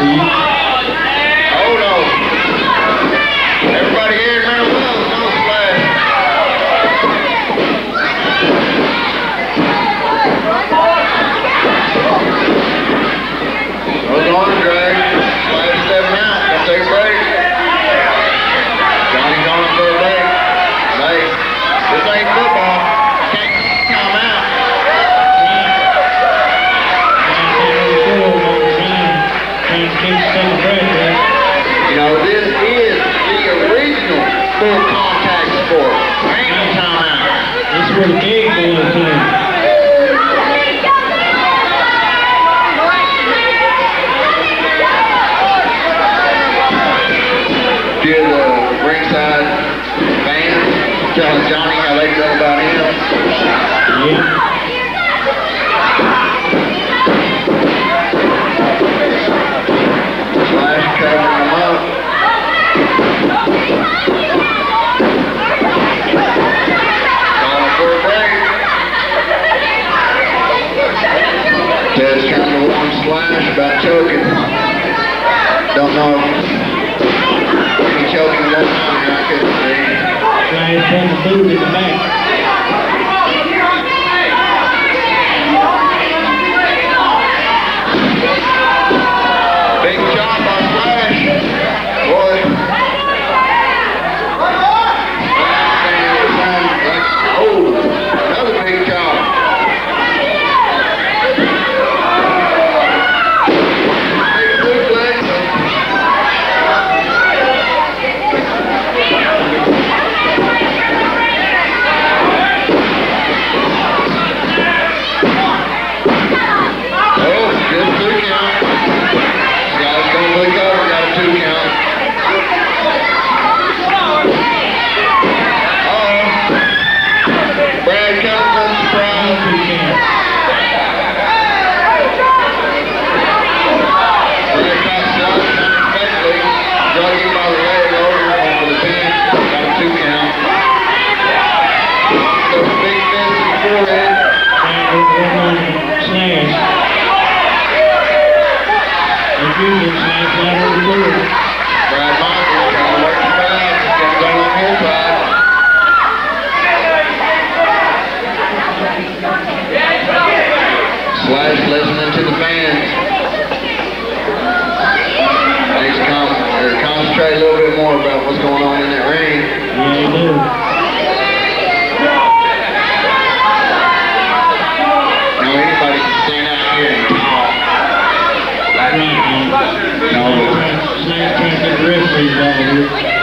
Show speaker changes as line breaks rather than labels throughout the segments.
Iya. you.
You know, this is the original full contact sport.
This is where the boys play.
The ringside telling Johnny how they feel about him?
Yeah.
Ted's trying to warm Slash about choking. Don't know if he choking or not, I couldn't see.
Trying to
pin the boot in
the back.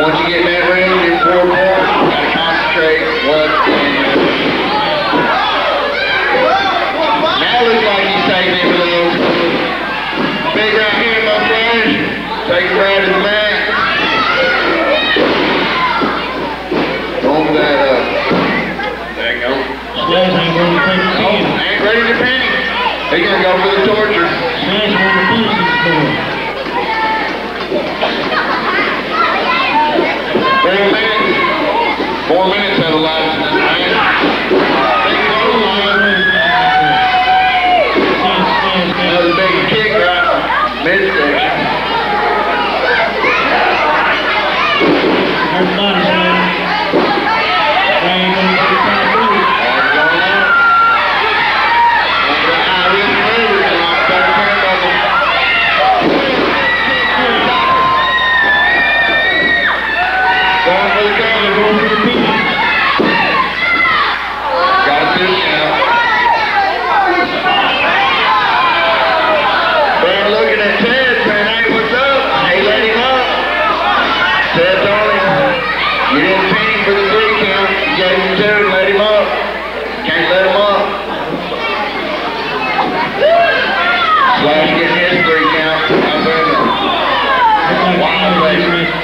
Once you get in that room, do four points. You gotta concentrate what's. Now looks like he's taking it with a little big right here, my friend. Take it right the mat. Going that, there you go.
Oh, ready to.
Oh, ready to. He's gonna go for the torture. Four minutes.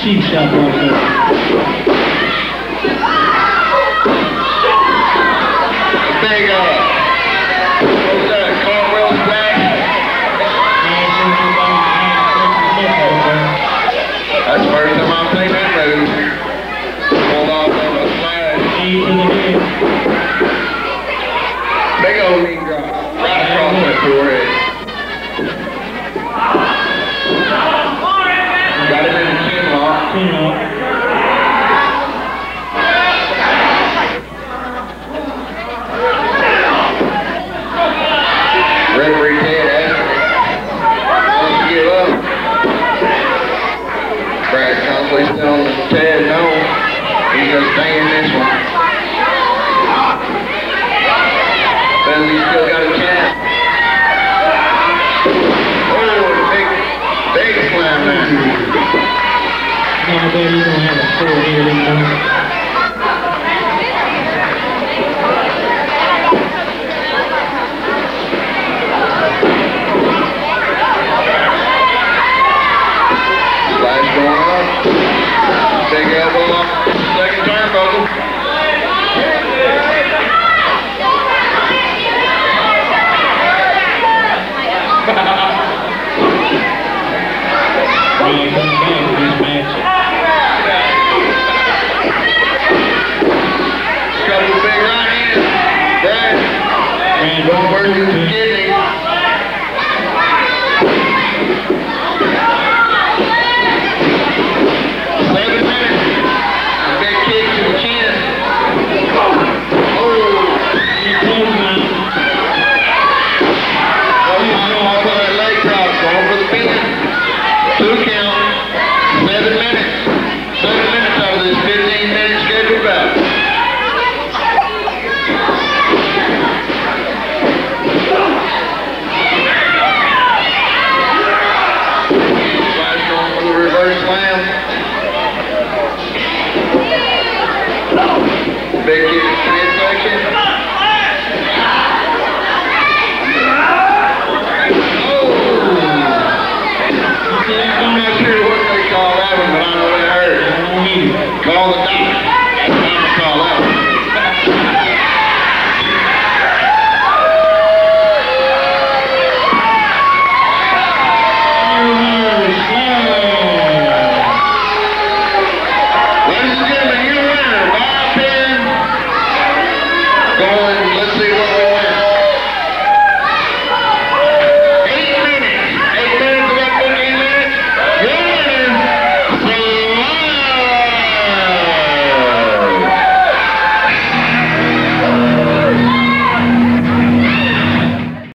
salsicha, place down and tear it down. We just banging
this one. Bentley still
got a
chance. Oh,
big,
big slam there.
No, baby, you don't have a four here.
Amém.
call the
doctor.